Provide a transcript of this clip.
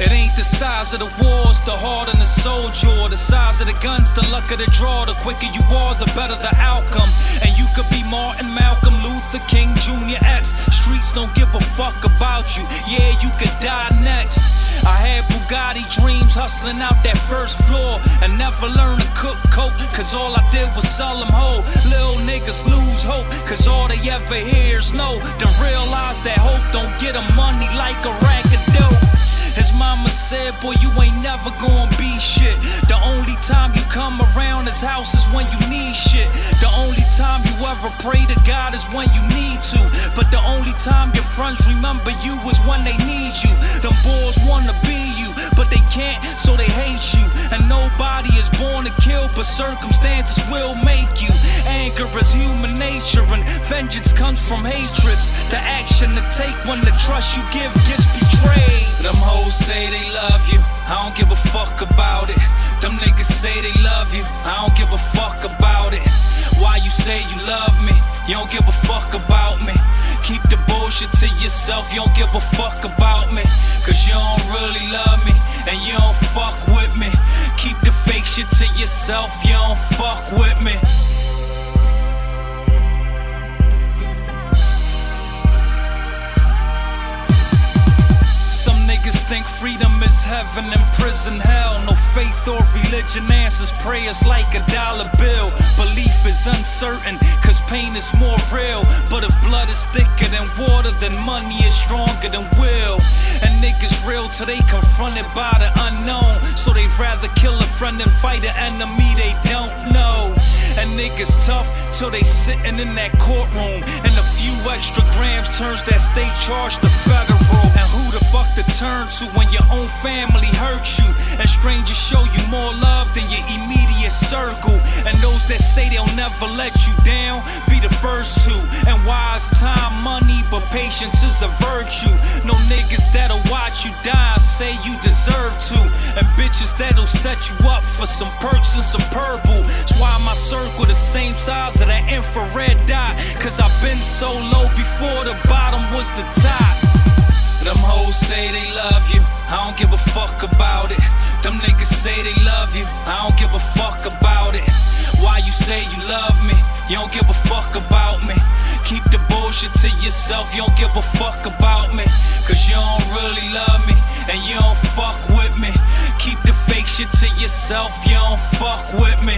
It ain't the size of the wars, the harder the soldier. The size of the guns, the luck of the draw. The quicker you are, the better the outcome. And you could be Martin, Malcolm, Luther, King, Junior X. Streets don't give a fuck about you. Yeah, you could die next. I had Bugatti dreams, hustling out that first floor. And never learned to cook coke, cause all I did was sell them whole. Little niggas lose hope, cause all they ever hear is no. Then realize that hope don't get them money like a rack of dope. Mama said, boy, you ain't never gonna be shit. The only time you come around his house is when you need shit. The only time you ever pray to God is when you need to. But the only time your friends remember you is when they need you. Them boys wanna be you, but they can't, so they hate you. And nobody is born but circumstances will make you. Anger is human nature, and vengeance comes from hatreds. The action to take when the trust you give gets betrayed. Them hoes say they love you, I don't give a fuck about it. Them niggas say they love you, I don't give a fuck about it. Why you say you love me? You don't give a fuck about me. Keep the bullshit to yourself, you don't give a fuck about me. You don't fuck with me. Some niggas think freedom is heaven and prison hell. No faith or religion answers prayers like a dollar bill. Belief is uncertain, cause pain is more real. But if blood is thicker than water, then money is stronger than will. And niggas real till they confronted by the unknown. So they'd rather kill a friend than fight an enemy they don't know. Niggas tough till they sitting in that courtroom. And a few extra grams turns that state charge to federal. And who the fuck to turn to when your own family hurts you? And strangers show you more love than your immediate circle. And those that say they'll never let you down, be the first to. And wise time, money, but patience is a virtue. No niggas that'll watch you die say you deserve to. Bitches that'll set you up for some perks and some purple. That's why my circle the same size that infrared dot. Cause I've been so low before the bottom was the top. Them hoes say they love you, I don't give a fuck about it. Them niggas say they love you, I don't give a fuck about it. Why you say you love me, you don't give a fuck about me. Keep the bullshit to yourself, you don't give a fuck about me. Cause you don't really love me, and you don't fuck with me. Keep the fake shit to yourself, you don't fuck with me.